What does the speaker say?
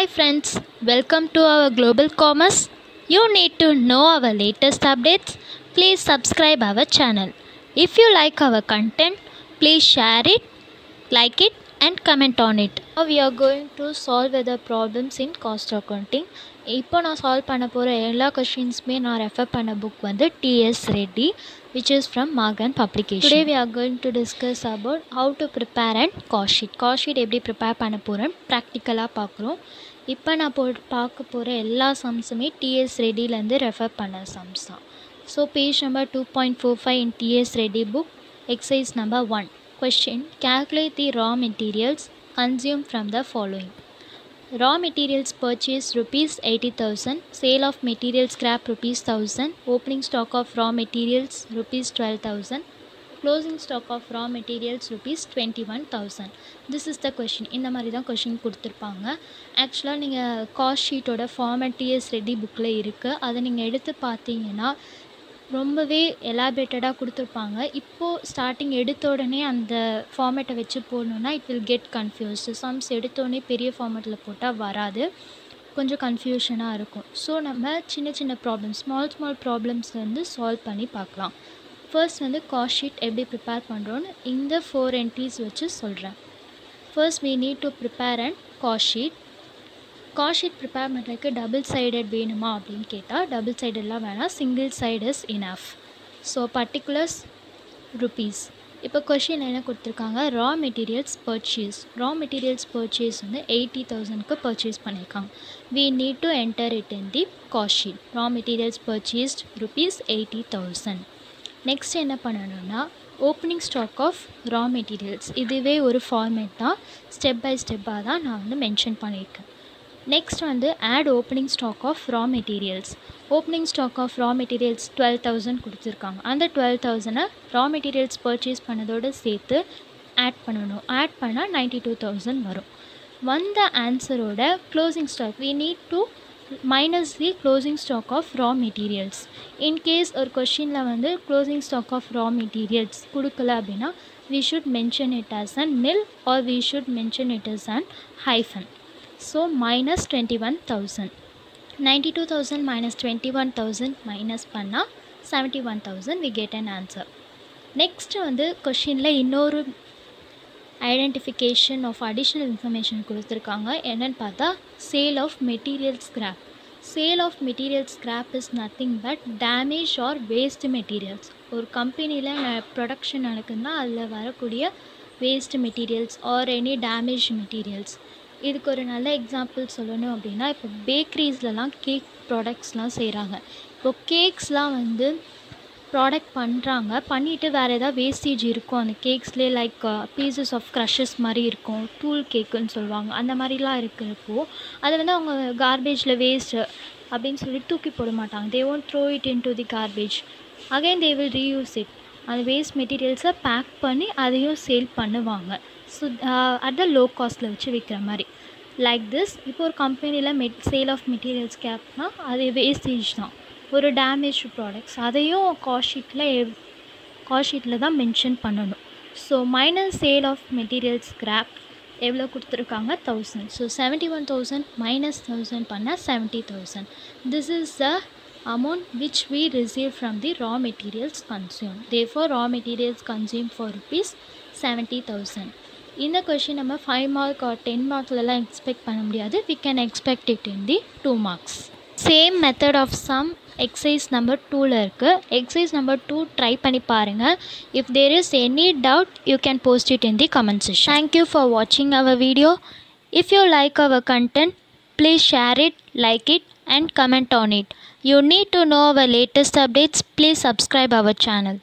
Hi friends, welcome to our Global Commerce. You need to know our latest updates. Please subscribe our channel. If you like our content, please share it, like it and comment on it. Now we are going to solve the problems in cost accounting. இப்போ நான் solve பண்ண போகிற எல்லா கொஷின்ஸுமே நான் refer பண்ண book வந்து T S Reddy which is from Margham publication today we are going to discuss about how to prepare and cost sheet cost எப்படி prepare பண்ண போகிறேன் ப்ராக்டிக்கலாக பார்க்குறோம். இப்போ நான் போ பார்க்க போகிற எல்லா சம்ஸுமே டிஎஸ் ரெடியிலேருந்து ரெஃபர் பண்ண சம்ஸ் தான். So page number two point four five in T S Reddy book exercise number one Question calculate the raw materials consumed from the following raw materials purchase rupees 80000 sale of material scrap rupees 1000 opening stock of raw materials rupees 12000 closing stock of raw materials rupees 21000 this is the question இந்த மாதிரி தான் question கொடுத்துருப்பாங்க ஆக்சுவலாக நீங்கள் cost ஷீட்டோட format T S Reddy புக்கில் இருக்குது அதை நீங்கள் எடுத்து பார்த்தீங்கன்னா ரொம்பவே எலாபரேட்டடாக கொடுத்துருப்பாங்க. இப்போது ஸ்டார்டிங் எடுத்த உடனே அந்த ஃபார்மேட்டை வச்சு போடணுன்னா it will get confused sums எடுத்தோடனே பெரிய ஃபார்மேட்டில் போட்டால் வராது. கொஞ்சம் கன்ஃபியூஷனாக இருக்கும். ஸோ நம்ம சின்ன சின்ன ப்ராப்ளம்ஸ் ஸ்மால் ஸ்மால் ப்ராப்ளம்ஸ் வந்து சால்வ் பண்ணி பார்க்கலாம். ஃபர்ஸ்ட் வந்து காஸ்ட் ஷீட் எப்படி ப்ரிப்பேர் பண்ணுறோன்னு இந்த ஃபோர் என்ட்ரிஸ் வச்சு சொல்கிறேன் first we need to prepare and cost sheet cost sheet prepare பண்ணுறதுக்கு டபுள் சைடட் வேணுமா அப்படின்னு கேட்டால் டபுள் சைடட்லாம் வேணாம். Single side is enough so particulars rupees இப்போ கொஷின் என்ன கொடுத்துருக்காங்க? Raw materials purchase raw materials purchase வந்து எயிட்டி தௌசண்ட்க்கு பர்ச்சேஸ் பண்ணியிருக்காங்க. We need to enter it in the cost sheet raw materials purchased rupees eighty thousand next என்ன பண்ணணும்னா opening stock of raw materials இதுவே ஒரு ஃபார்மேட் தான். ஸ்டெப் பை ஸ்டெப்பாக தான் நான் வந்து மென்ஷன் பண்ணியிருக்கேன். நெக்ஸ்ட் வந்து add opening stock of raw materials opening stock of raw materials twelve thousand கொடுத்துருக்காங்க. அந்த டுவெல் தௌசண்டை ரா மெட்டீரியல்ஸ் பர்ச்சேஸ் பண்ணதோடு சேர்த்து ஆட் பண்ணணும். ஆட் பண்ணால் நைன்ட்டி டூ தௌசண்ட் வரும். வந்த ஆன்சரோட closing stock we need to minus the closing stock of raw materials in case ஒரு கொஷினில் வந்து closing stock of raw materials கொடுக்கல அப்படின்னா we should mention it as an nil or we should mention it as an hyphen so minus twenty one thousand ninety two thousand minus twenty one thousand minus பண்ணால் seventy one thousand we get an answer next வந்து கொஷினில் இன்னொரு identification of additional information கொடுத்துருக்காங்க. என்னென்னு பார்த்தா sale of material scrap sale of material scrap is nothing but damage or waste materials ஒரு கம்பெனியில் production நடக்குதுன்னா அதில் வரக்கூடிய waste materials or any damage materials இதுக்கு ஒரு நல்ல எக்ஸாம்பிள் சொல்லணும் அப்படின்னா இப்போ பேக்கரிஸ்லலாம் கேக் ப்ராடக்ட்ஸ்லாம் செய்கிறாங்க இப்போ கேக்ஸ்லாம் வந்து ப்ராடக்ட் பண்ணுறாங்க பண்ணிவிட்டு வேறு எதாவது வேஸ்டேஜ் இருக்கும். அந்த கேக்ஸ்லேயே லைக் பீசஸ் ஆஃப் க்ரஷஸ் மாதிரி இருக்கும். டூல் கேக்குன்னு சொல்லுவாங்க. அந்த மாதிரிலாம் இருக்கிறப்போ அதை வந்து அவங்க கார்பேஜில் வேஸ்ட்டு அப்படின்னு சொல்லி தூக்கி போட மாட்டாங்க. They won't throw it into the garbage again they will reuse it அந்த வேஸ்ட் மெட்டீரியல்ஸை பேக் பண்ணி அதையும் சேல் பண்ணுவாங்க. ஸோ அட் த லோ காஸ்ட்டில் வச்சு விற்கிற மாதிரி. லைக் திஸ் இப்போ ஒரு கம்பெனியில் மெட் சேல் ஆஃப் மெட்டீரியல்ஸ் கேப்னால் அது வேஸ்டேஜ் தான். ஒரு டேமேஜ் ப்ராடக்ட்ஸ் அதையும் காஸ்ட் ஷீட்டில் காஸ்ட் ஷீட்டில் தான் மென்ஷன் பண்ணணும். So minus sale of materials scrap எவ்வளோ கொடுத்துருக்காங்க? Thousand so seventy one thousand minus thousand பண்ணால் seventy thousand this is the amount which we receive from the raw materials consumed. Therefore, raw materials consumed for rupees 70,000. இந்த question நம்ம five mark or ten மார்க்லலாம் expect பண்ண முடியாது. We can expect it in the two marks same method of sum exercise number டூவில் இருக்குது exercise number two try பண்ணி பாருங்கள் if there is any doubt you can post it in the comment session thank you for வாட்சிங் our video if you like our content please share it like it and comment on it You need to know our latest updates. Please subscribe our channel.